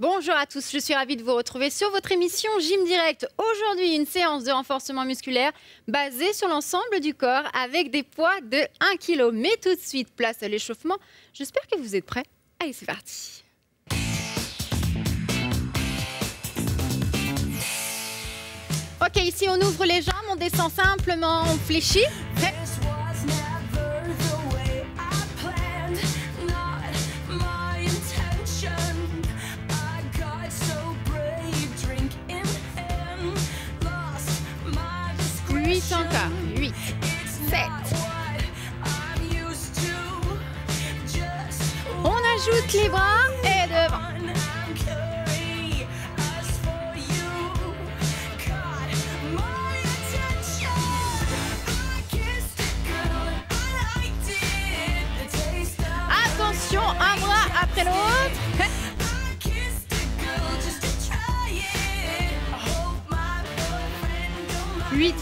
Bonjour à tous, je suis ravie de vous retrouver sur votre émission Gym Direct. Aujourd'hui, une séance de renforcement musculaire basée sur l'ensemble du corps avec des poids de 1 kg. Mais tout de suite, place à l'échauffement. J'espère que vous êtes prêts. Allez, c'est parti. Ok, ici on ouvre les jambes, on descend simplement, on fléchit. 8 discretion. encore. 8, It's 7. not what I'm used to. Just On ajoute les bras et devant.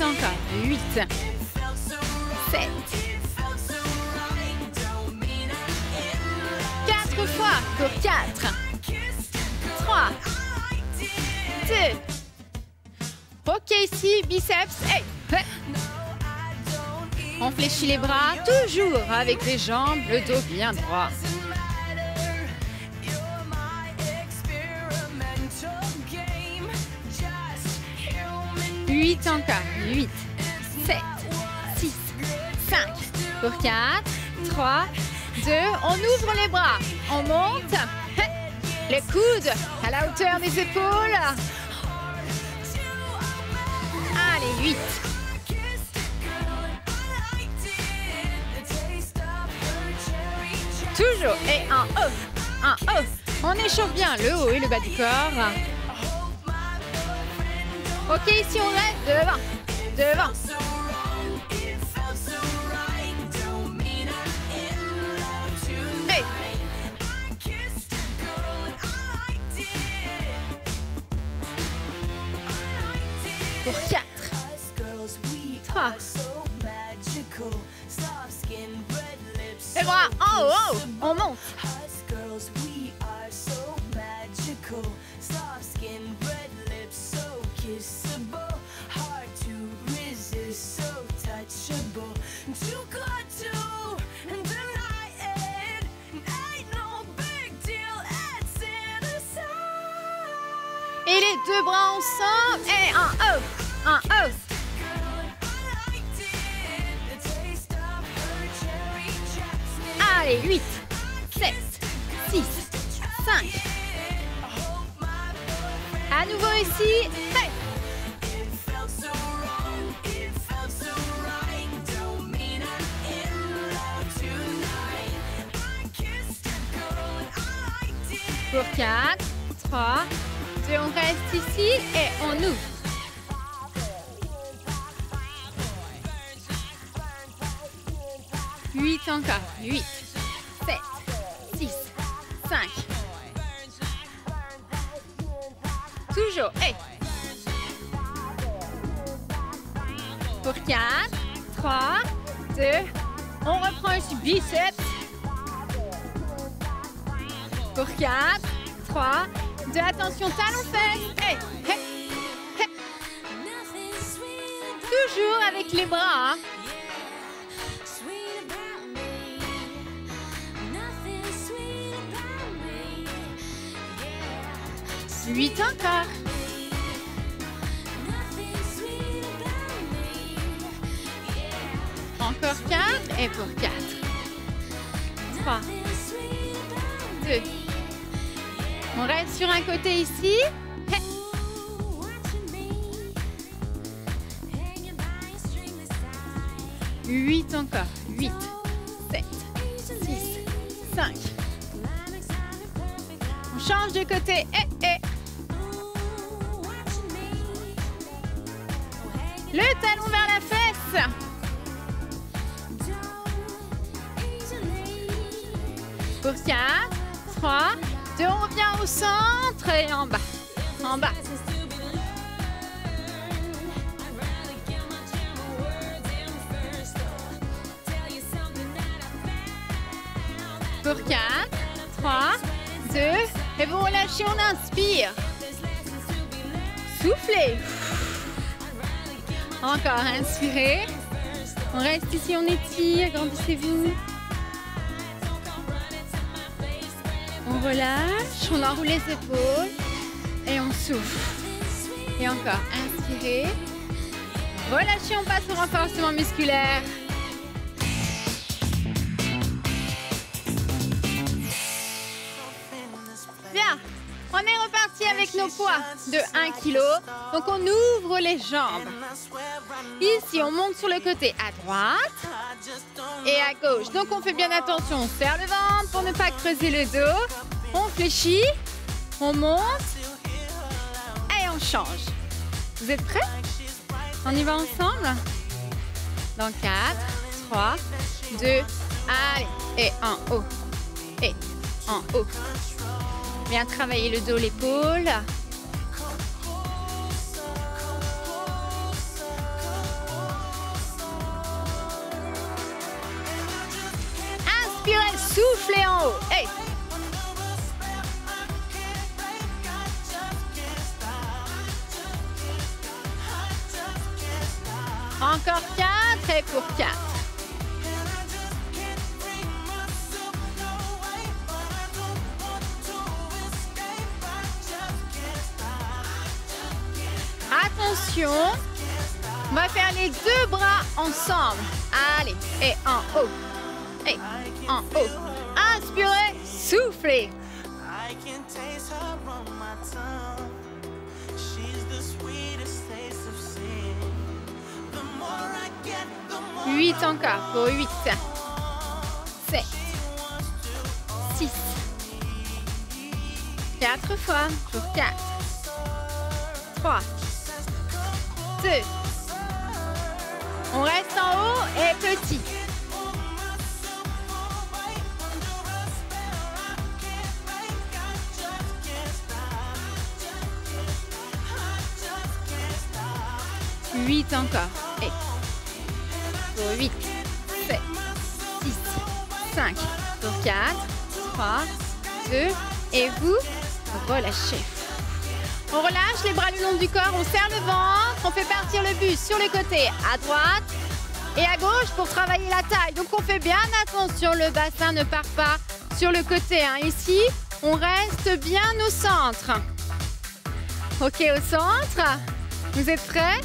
I'm in love. 4 fois pour 4, Kissed a girl 3, I liked it. 2. Ok, ici, biceps. Hey. On fléchit les bras, toujours avec les jambes, le dos bien droit. 8 encore. 8, 7, 6, 5. Pour 4, 3, 2. On ouvre les bras. On monte. Hey. Les coudes à la hauteur des épaules. Allez, 8. kissed a girl and I liked it. The taste of her cherry cherry. Toujours. Et un haut. Un haut. On échauffe bien le haut et le bas du corps. Ok, ici on reste devant. Devant. wrong. It felt so right. Don't mean I'm in Bras ensemble. Et un haut. Un haut. Allez, 8, 7, 6, 5. À nouveau ici. Hey. Pour 4, 3, 2, on reste ici et on ouvre. Huit encore. 8, 7, 6, 5. Toujours. Hey. Pour 4, 3, 2. On reprend ici biceps. Pour 4, 3, 2. Attention, talon fesses. Toujours avec les bras. hein. Huit encore. Encore 4 et pour 4. 3, 2. On reste sur un côté ici. Huit encore. 8, 7, 6, 5. On change de côté. Centre et en bas. En bas. Pour 4, 3, 2, Et vous relâchez, on inspire. Soufflez. Encore, inspirez. On reste ici, on étire, grandissez-vous. On relâche, on enroule les épaules et on souffle. Et encore, inspirez. Relâchez, on passe au renforcement musculaire. Bien, on est reparti avec nos poids de 1 kg. Donc on ouvre les jambes. Ici, on monte sur le côté à droite et à gauche. Donc on fait bien attention, on serre le ventre pour ne pas creuser le dos. On fléchit, on monte et on change. Vous êtes prêts? On y va ensemble? Dans 4, 3, 2, allez. Et en haut. Et en haut. Bien travailler le dos, l'épaule. Soufflez en haut. Hey. Encore 4 et pour 4. Attention, on va faire les deux bras ensemble. Allez, et en haut. Et en haut. Inspirez, soufflez. 8 encore pour 8. 7. 6. 4 fois pour 4. 3. 2. On reste en haut et petit. Huit encore. Et pour 8, 7, 6, 5, pour 4, 3, 2, et vous relâchez. On relâche les bras le long du corps, on serre le ventre, on fait partir le bus sur les côtés, à droite et à gauche pour travailler la taille. Donc on fait bien attention, le bassin ne part pas sur le côté. hein. Ici, on reste bien au centre. Ok, au centre. Vous êtes prêts?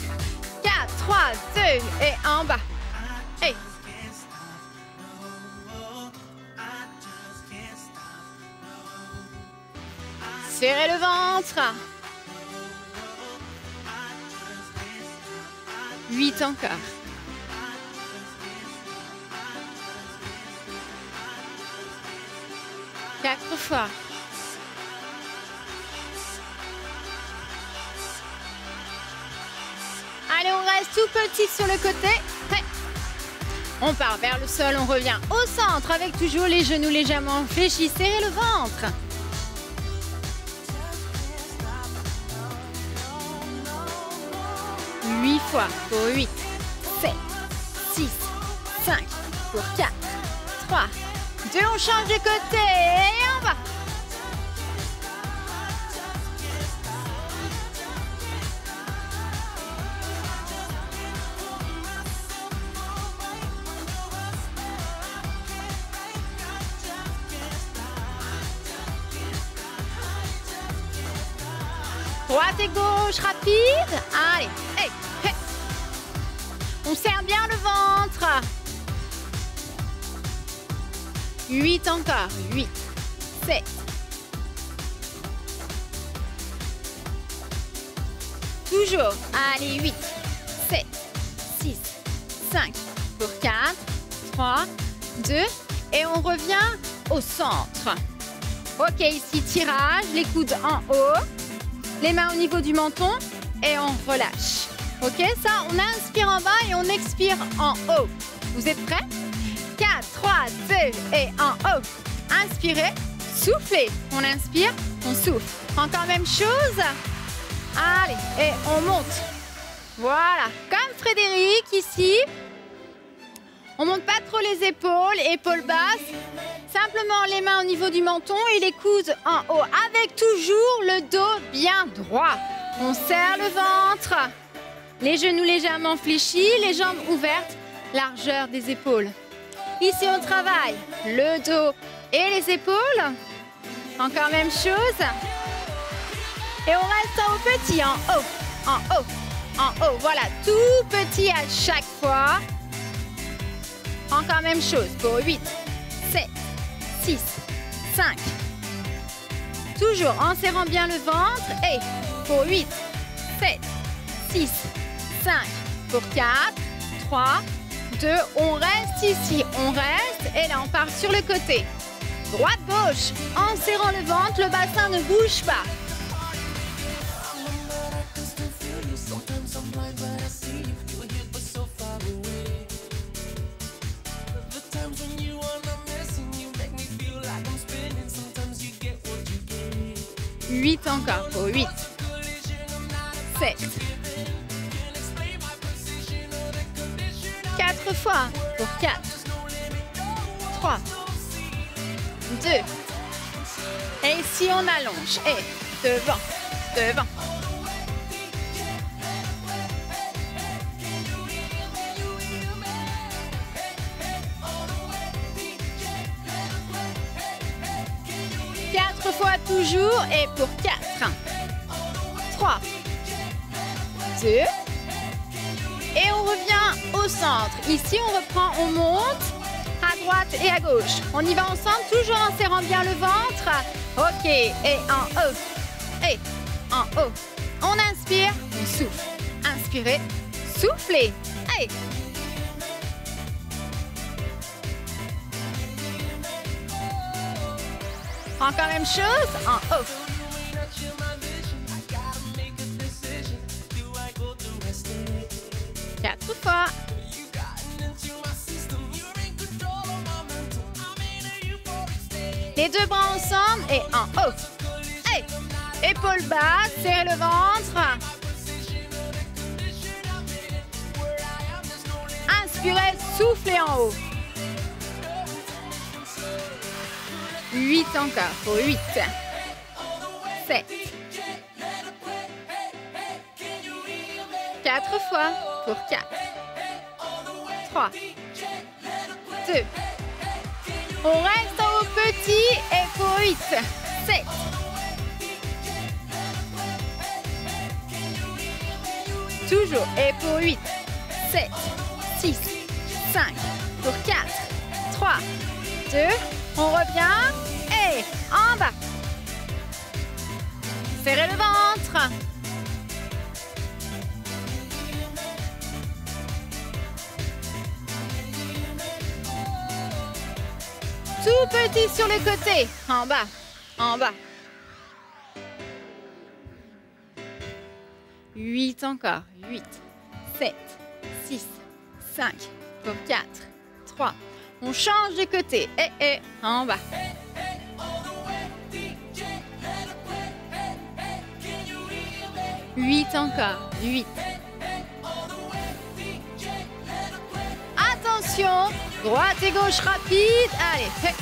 4, 3, 2 et en bas. Hey. Serrez le ventre. 8 encore. Quatre fois. Reste tout petit sur le côté. Prêt On part vers le sol, on revient au centre avec toujours les genoux légèrement fléchis, serrez le ventre. 8 fois pour 8, 7, 6, 5 pour 4, 3, 2, on change de côté et on va. Droite et gauche, rapide. Allez, hey, hey. On serre bien le ventre. 8 encore. 8, 7. Toujours. Allez, 8, 7, 6, 5 pour 4, 3, 2. Et on revient au centre. Ok, ici, tirage, les coudes en haut. Les mains au niveau du menton et on relâche. Ok, ça, on inspire en bas et on expire en haut. Vous êtes prêts? 4, 3, 2 et en haut. Inspirez, soufflez. On inspire, on souffle. Encore même chose? Allez, et on monte. Voilà, comme Frédéric ici. On monte pas trop les épaules, épaules basses. Simplement les mains au niveau du menton et les coudes en haut avec toujours le dos bien droit. On serre le ventre, les genoux légèrement fléchis, les jambes ouvertes, largeur des épaules. Ici, on travaille le dos et les épaules. Encore même chose. Et on reste en haut petit, en haut, en haut, en haut. Voilà, tout petit à chaque fois. Encore même chose pour 8, 7, 6, 5. Toujours en serrant bien le ventre. Et pour 8, 7, 6, 5. Pour 4, 3, 2. On reste ici, on reste. Et là, on part sur le côté. Droite, gauche. En serrant le ventre, le bassin ne bouge pas. 8, 7, 4 fois pour 4, 3, 2. Et ici on allonge? Et devant, devant. Quatre fois toujours et pour 4. 3, 2. Et on revient au centre. Ici, on reprend, on monte à droite et à gauche. On y va ensemble, toujours en serrant bien le ventre. Ok, et en haut. Et en haut. On inspire, on souffle. Inspirez, soufflez. Encore même chose, en haut. Fois. Les deux bras ensemble et en haut. Hey. Épaules basses, serrez le ventre. Inspirez, soufflez en haut. 8 encore pour 8. 7. 4 fois pour 4. 3. 2. On reste haut petit et pour 8. 7. 'Toujours et pour 8. 7. 6. 5. Pour 4. 3. 2. On revient. Et en bas. Serrez le ventre. Tout petit sur le côté. En bas. En bas. 8 encore. 8, 7, 6, 5, pour 4, 3. On change de côté. Et, et, en bas. Huit encore. Huit. Droite et gauche rapide. Allez. fait.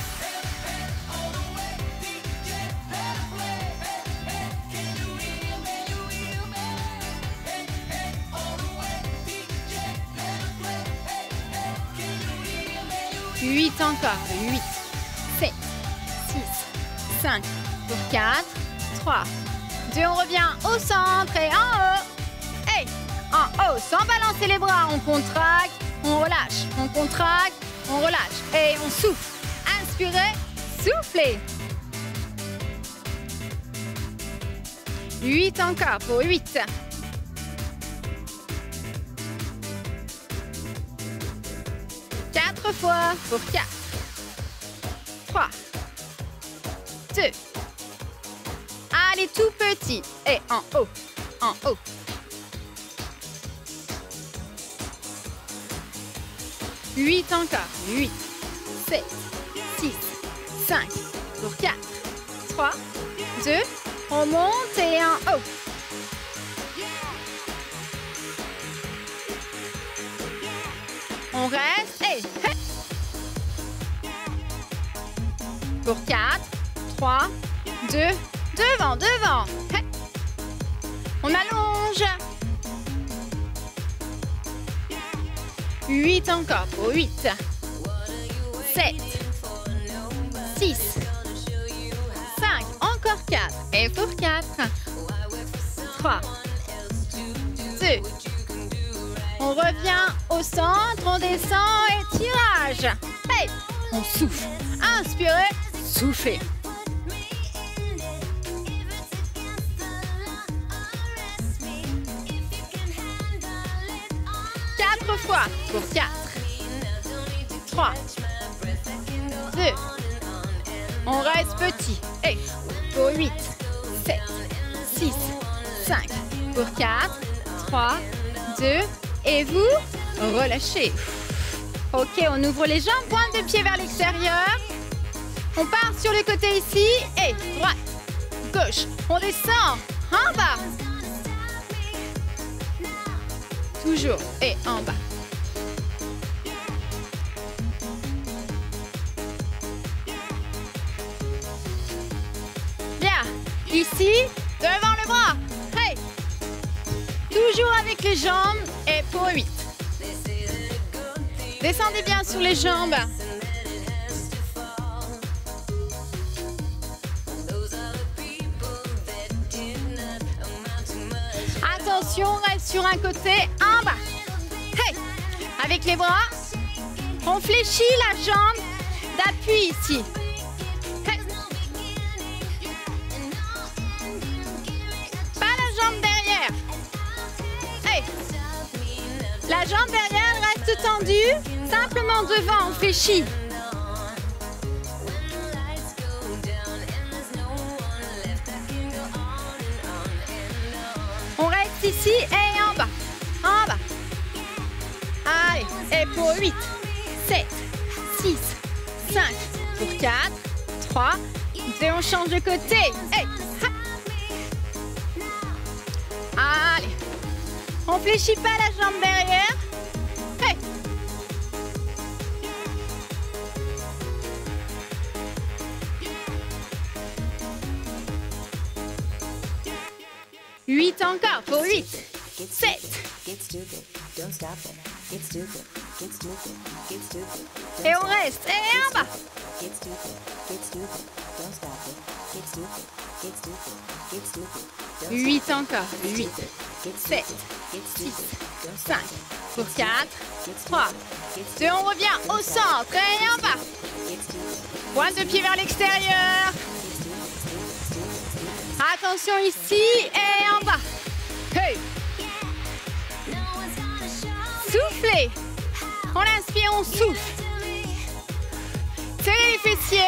Huit encore. Huit. Sept. Six. Cinq. Pour quatre. Trois. Deux. On revient au centre et en haut. Et en haut. Sans balancer les bras. On contracte. On relâche. On contracte. On relâche. Et on souffle. Inspirez. Soufflez. Huit encore pour huit. Quatre fois pour quatre. Trois. Deux. Allez, tout petit. Et en haut. En haut. Huit encore. Huit. Sept. Six. Cinq. Pour quatre. Trois. Deux. On monte et en haut. On reste. Et pour 4, 3, 2, devant, devant. On allonge. 8 encore pour 8, 7, 6, 5, encore 4. Et pour 4, 3, 2. On revient au centre, on descend et tirage. Hey, on souffle. Inspirez, soufflez. Quatre fois pour 4, 3, 2. On reste petit. Et pour 8, 7, 6, 5. Pour 4, 3, 2. Et vous relâchez. Ok, on ouvre les jambes, pointe de pied vers l'extérieur. On part sur le côté ici. Et droite, gauche. On descend en bas. Toujours. Et en bas. Bien. Ici, devant le bras. Hey. Toujours avec les jambes. Et pour 8. Descendez bien sur les jambes. On reste sur un côté en bas. Hey Avec les bras, on fléchit la jambe d'appui ici. Pas la jambe derrière. Hey La jambe derrière reste tendue. Simplement devant, on fléchit. 8, 7, 6, 5, pour 4, 3, 2, on change de côté. Hey. Allez, on fléchit pas la jambe derrière. Hey. Huit encore pour 8, 7, Et on reste. Et en bas. Get stupid. Get stupid. Don't stop it. Get stupid. Get stupid. Get stupid. Don't 8 encore. 8, Get 7, Get 6, stupid. Don't 5, stop it. pour 4, Get 3, Get 2, on revient au centre et en bas. Pointe de pied vers l'extérieur. Attention ici et en bas. Hey. Soufflez. On inspire, on souffle. Serrez les fessiers.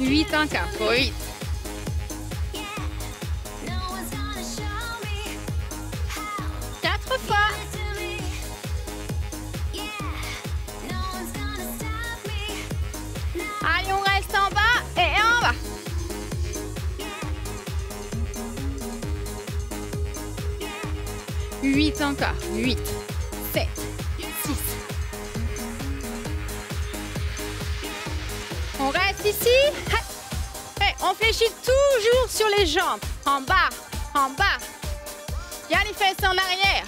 8 encore pour 8. Encore. Huit, sept, six. On reste ici? Hey, on fléchit toujours sur les jambes. En bas, en bas. Bien les fesses en arrière.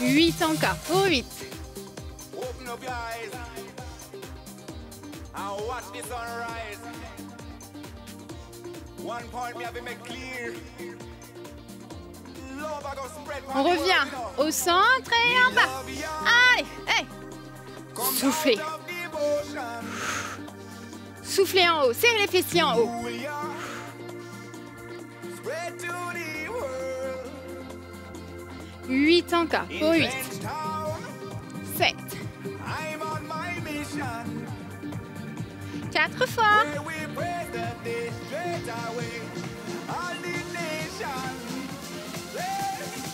Huit encore. Pour huit. Open up your eyes watch the sunrise. On revient au centre et en bas. Allez, hey. Soufflez. Soufflez en haut. Serrez les fessiers en haut. 8 encore. Pour 8, Trench town, 7, I'm on my mission. 4 fois.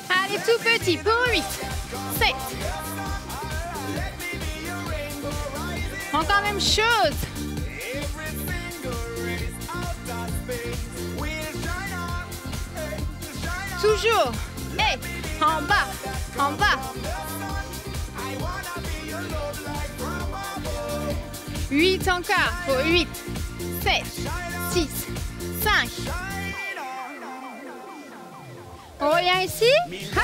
Allez, tout petit. Pour 8, 7. Encore même chose. Toujours. Hey. En bas, en bas. 8 encore. Pour 8, 7, 6, 5. On revient ici. Hop.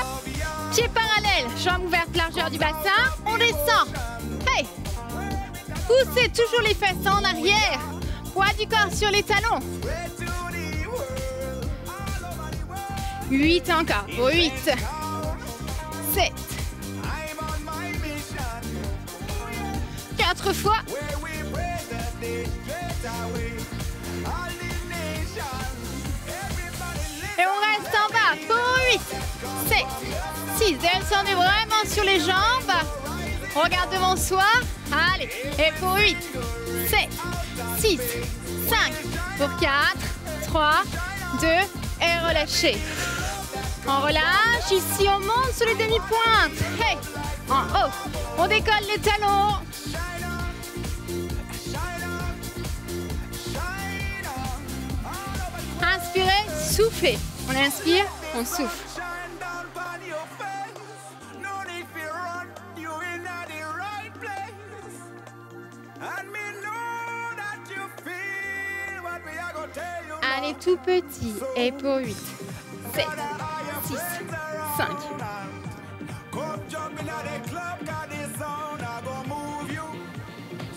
Pieds parallèles, jambes ouvertes, largeur du bassin. On descend. Hey. Poussez toujours les fesses en arrière. Poids du corps sur les talons. 8 encore. Pour 8, 7, 4 fois. Et on reste en bas pour 8, 7, 6. Descendez vraiment sur les jambes. On regarde devant soi. Allez. Et pour 8, 7, 6, 5. Pour 4, 3, 2. Et relâchez. On relâche. Ici, on monte sur les demi-pointes. Hey. En haut. On décolle les talons. We are gonna tell you. Allez, tout petit. Et pour 8, 7, 6, 5. Come jump in the club, got this sound, I gonna move you.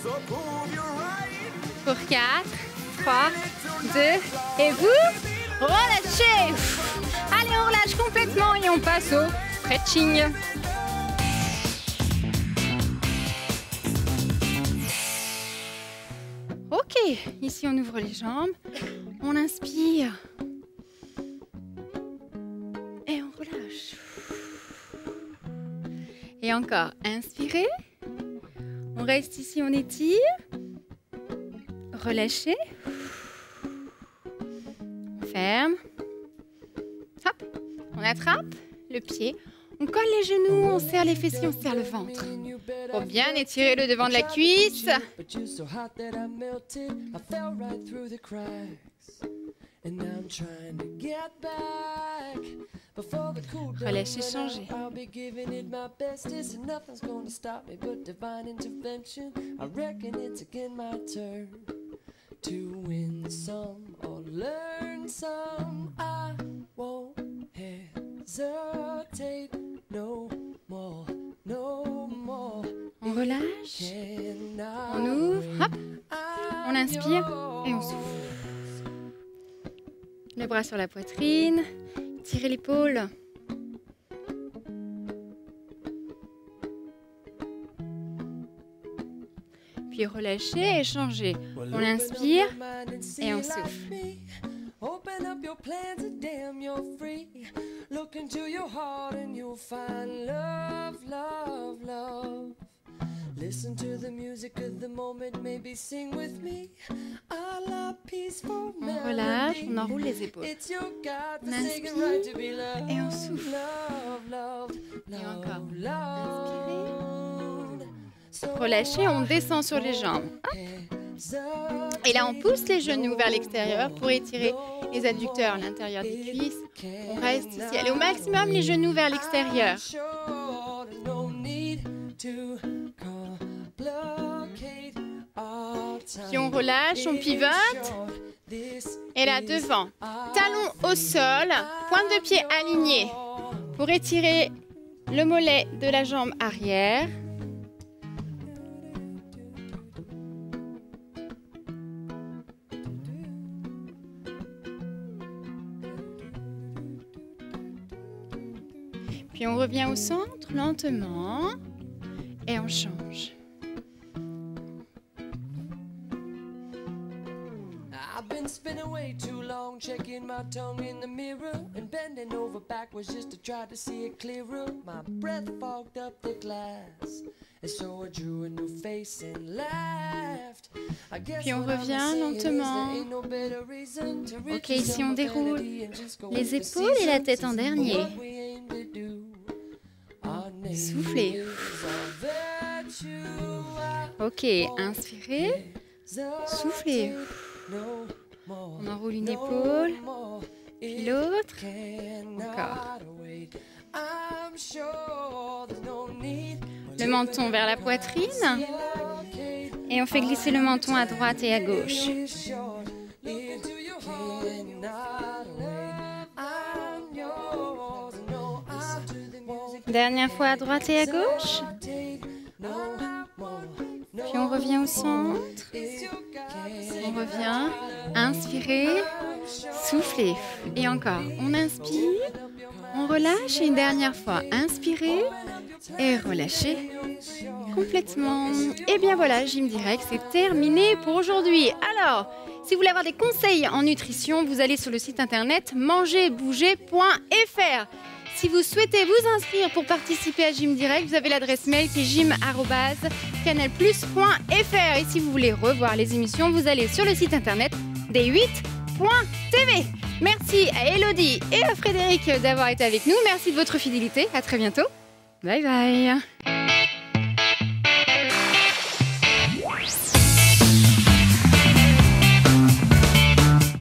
So prove you right. Pour 4, 3, 2. Et vous? Relâchez. Allez, on relâche complètement et on passe au stretching. Ok, ici on ouvre les jambes, on inspire et on relâche. Et encore, inspirez. On reste ici, on étire. Relâchez. Ferme. Hop, on attrape le pied. On colle les genoux, on serre les fessiers, on serre le ventre. Pour bien étirer le devant de la cuisse. But you're so to win some or learn some. I won't hesitate no more, no more. On relâche, on ouvre, hop, on inspire et on souffle. Le bras sur la poitrine, tirez l'épaule. Puis relâchez et changez. On inspire et on souffle. Open up your plans and damn you're free. Look into your heart and you'll find love, love, love. Listen to the music of the moment, maybe sing with me. A la peaceful On relâche, on enroule les épaules. On inspire et on souffle. Et encore. So Relâchez, on descend sur les jambes. Et là, on pousse les genoux vers l'extérieur pour étirer les adducteurs à l'intérieur des cuisses. On reste ici. Allez au maximum les genoux vers l'extérieur. Puis on relâche, on pivote. Et là, devant. Talons au sol, pointe de pied alignée pour étirer le mollet de la jambe arrière. Puis on revient au centre lentement et on change. I've been spinning way too long, checking my tongue in the mirror and bending over backwards just to try to see it clearer. My breath fogged up the glass, and so I drew a new face and laughed. I guess Puis on revient lentement. ain't no better reason to reach Ok, ici on déroule les épaules et la tête en dernier. Soufflez. Ok, inspirez. Soufflez. On enroule une épaule, puis l'autre. Encore. Le menton vers la poitrine. Et on fait glisser le menton à droite et à gauche. Dernière fois à droite et à gauche. Puis on revient au centre. On revient. Inspirez. Soufflez. Et encore. On inspire. On relâche. Et une dernière fois. Inspirez. Et relâchez. Complètement. Et bien voilà, Gym Direct, c'est terminé pour aujourd'hui. Alors, si vous voulez avoir des conseils en nutrition, vous allez sur le site internet mangerbouger.fr. Si vous souhaitez vous inscrire pour participer à Gym Direct, vous avez l'adresse mail qui est gym.canalplus.fr. Et si vous voulez revoir les émissions, vous allez sur le site internet d8.tv. Merci à Elodie et à Frédéric d'avoir été avec nous. Merci de votre fidélité. À très bientôt. Bye bye.